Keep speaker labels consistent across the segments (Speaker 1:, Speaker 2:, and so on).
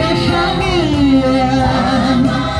Speaker 1: 的
Speaker 2: 少年。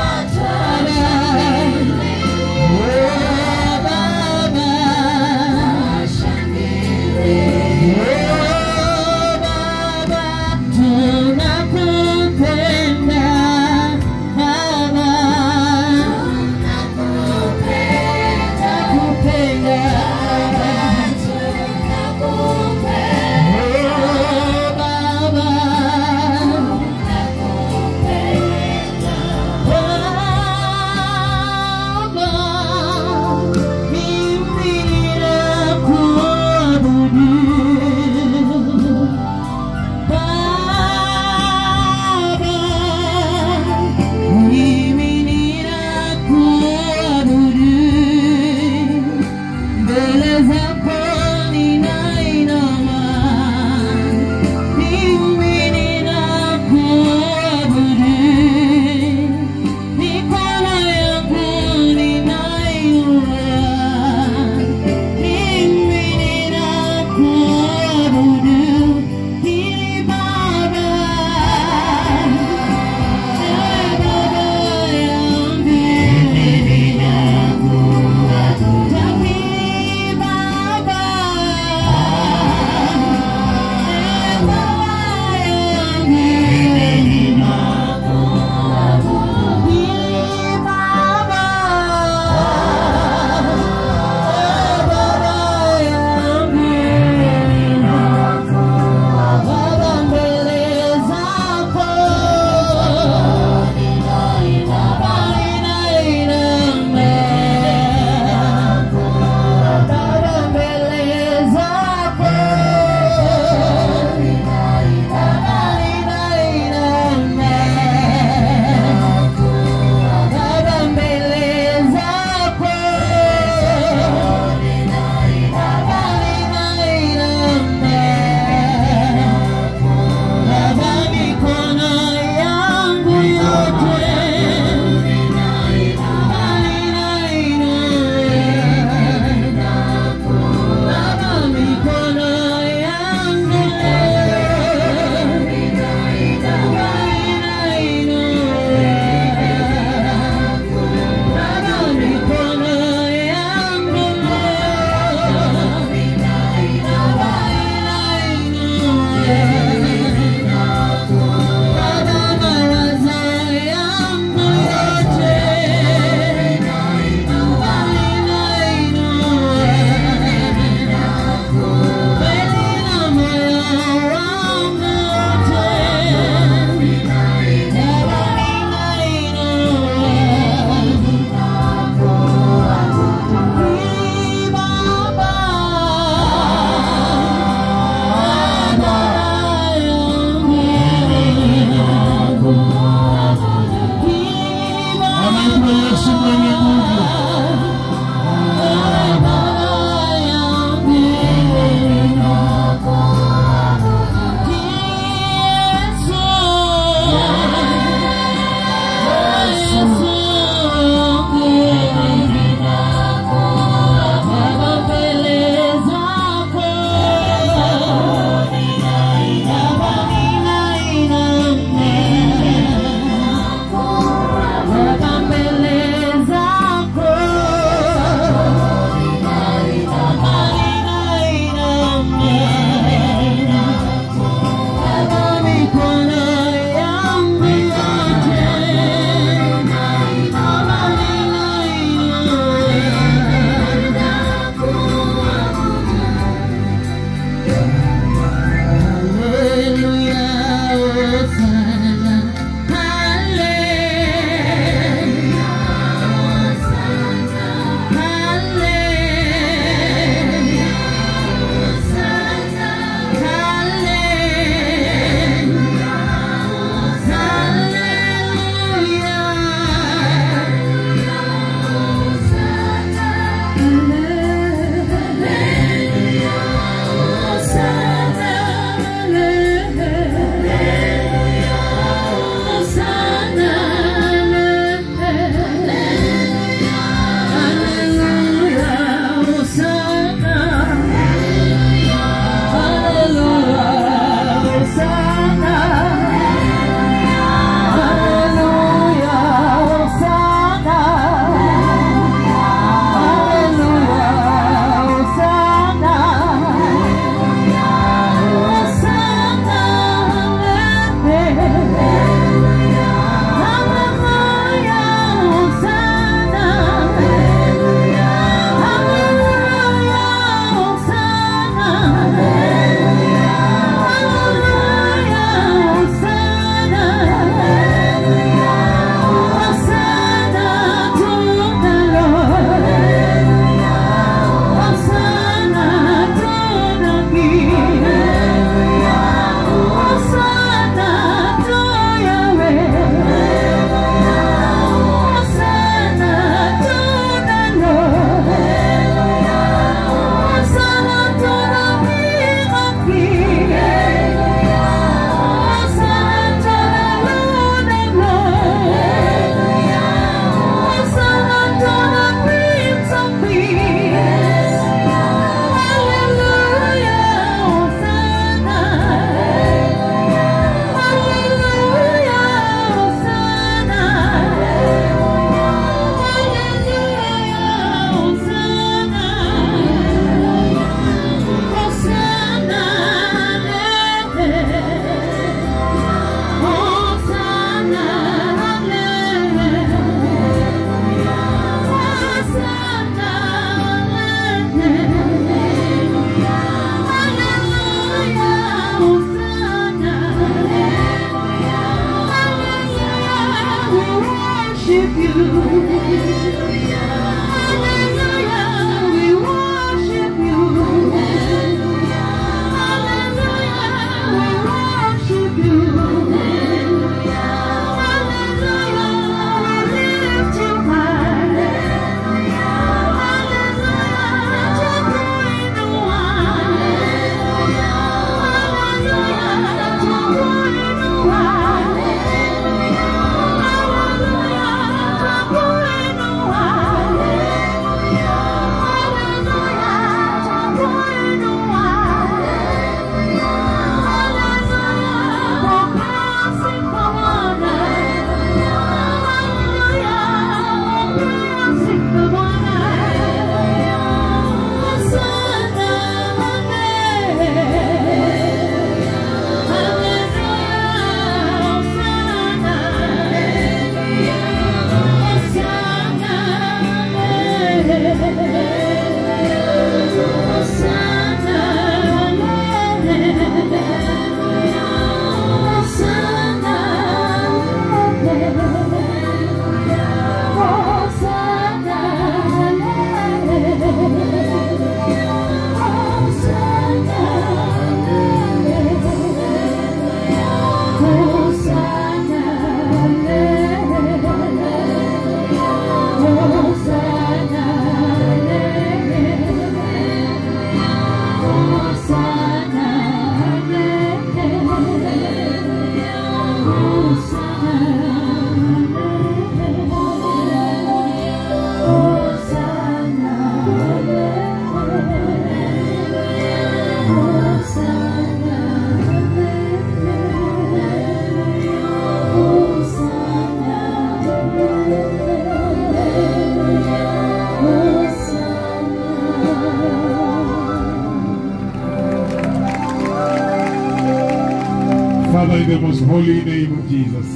Speaker 2: The most holy name of Jesus,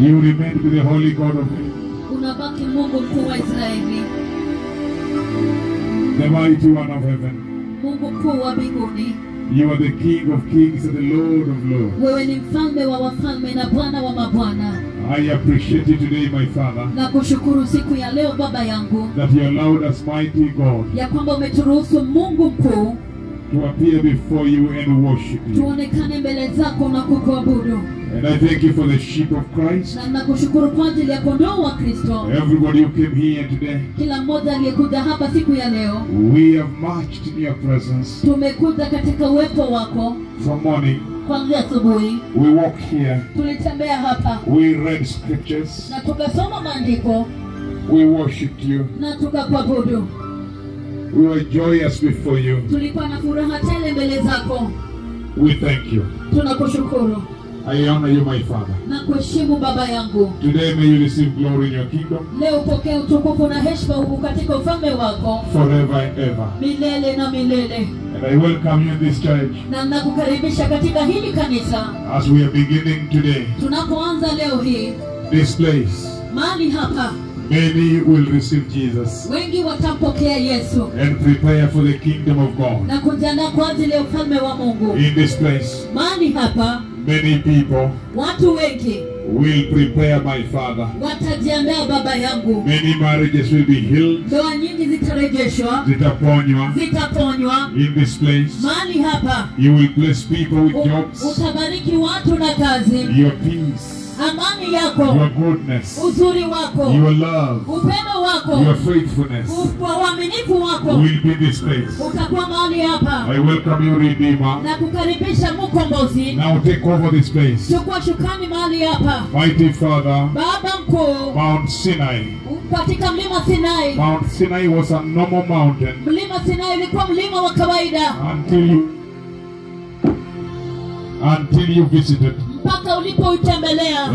Speaker 2: you remain to the holy God of
Speaker 3: heaven. Mungu mkuu wa
Speaker 2: the mighty one of heaven.
Speaker 3: Mkuu wa mbinguni.
Speaker 2: You are the King of kings and the Lord of lords.
Speaker 3: Wewe ni mfalme wa wafalme na Bwana wa mabwana.
Speaker 2: I appreciate you today, my Father,
Speaker 3: Na kushukuru siku ya leo Baba yangu
Speaker 2: that you allowed us, mighty God,
Speaker 3: ya kwamba umeturuhusu Mungu mkuu
Speaker 2: to appear before you and worship you.
Speaker 3: tuonekane mbele zako na kukuabudu,
Speaker 2: And I thank you for the sheep of Christ,
Speaker 3: na nakushukuru kwa ajili ya kondoo wa Kristo,
Speaker 2: everybody who came here today.
Speaker 3: kila mmoja aliyekuja hapa siku ya leo.
Speaker 2: We have marched in your presence
Speaker 3: Tumekuja katika uwepo wako
Speaker 2: from morning.
Speaker 3: asubuhi,
Speaker 2: We walked here.
Speaker 3: tulitembea hapa
Speaker 2: We read scriptures.
Speaker 3: na tukasoma maandiko
Speaker 2: We worshipped you.
Speaker 3: na tukakuabudu.
Speaker 2: We were joyous before you.
Speaker 3: Tulikuwa na furaha tele mbele zako.
Speaker 2: We thank you.
Speaker 3: Tunakushukuru
Speaker 2: I honor you, my Father.
Speaker 3: na kuheshimu Baba yangu.
Speaker 2: Today may you receive glory in your kingdom
Speaker 3: Leo pokea utukufu na heshima huku katika ufalme wako
Speaker 2: forever and ever.
Speaker 3: milele na milele,
Speaker 2: And I welcome you in this church
Speaker 3: na nakukaribisha katika hili kanisa.
Speaker 2: as we are beginning today.
Speaker 3: Tunapoanza leo hii
Speaker 2: This place,
Speaker 3: mahali hapa,
Speaker 2: many will receive Jesus
Speaker 3: wengi watampokea Yesu
Speaker 2: and prepare for the kingdom of God.
Speaker 3: na kujiandaa kwa ajili ya ufalme wa Mungu.
Speaker 2: In this place,
Speaker 3: Mahali hapa
Speaker 2: many people
Speaker 3: watu wengi
Speaker 2: will prepare, my Father.
Speaker 3: watajiandaa Baba yangu,
Speaker 2: Many marriages will be healed,
Speaker 3: ndoa nyingi zitarejeshwa,
Speaker 2: zitaponywa.
Speaker 3: zitaponywa.
Speaker 2: In this place,
Speaker 3: Mahali hapa
Speaker 2: you will bless people with jobs,
Speaker 3: utabariki watu na kazi,
Speaker 2: your peace,
Speaker 3: amani yako,
Speaker 2: your goodness,
Speaker 3: uzuri wako,
Speaker 2: your love,
Speaker 3: upendo wako,
Speaker 2: your faithfulness
Speaker 3: uaminifu wako
Speaker 2: will be this place.
Speaker 3: utakuwa mahali hapa
Speaker 2: I welcome you, Redeemer.
Speaker 3: na kukaribisha mkombozi.
Speaker 2: Now take over this place.
Speaker 3: Chukua shukani mahali hapa,
Speaker 2: Mighty Father,
Speaker 3: Baba mkuu,
Speaker 2: Mount Sinai.
Speaker 3: katika mlima Sinai.
Speaker 2: Mount Sinai was a normal mountain
Speaker 3: Mlima Sinai ulikuwa mlima wa kawaida
Speaker 2: until you until you visited.
Speaker 3: Mpaka ulipoutembelea